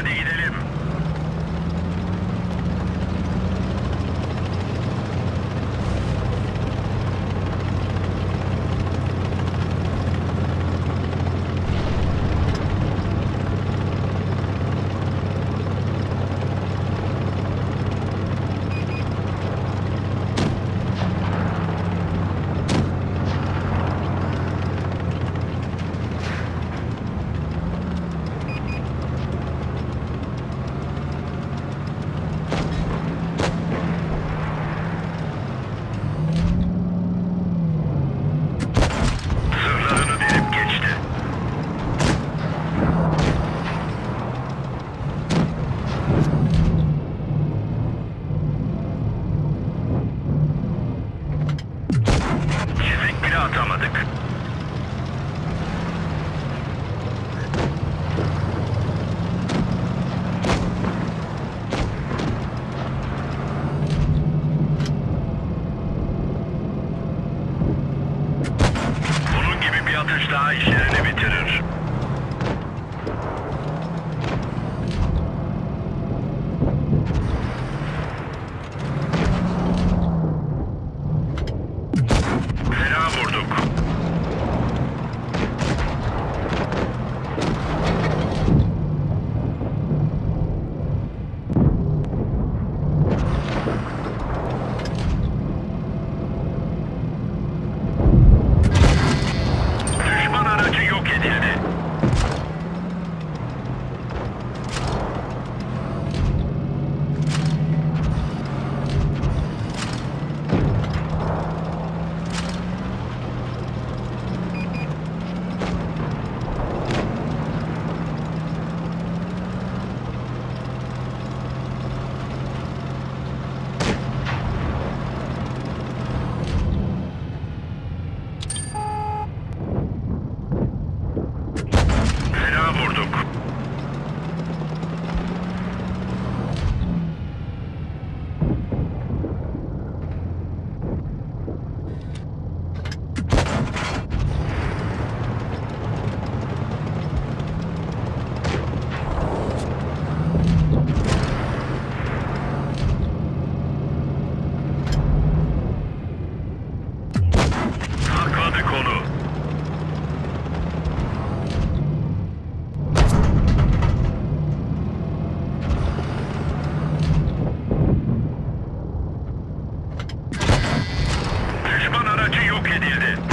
Hadi gidelim. Destination. aracı yok edildi.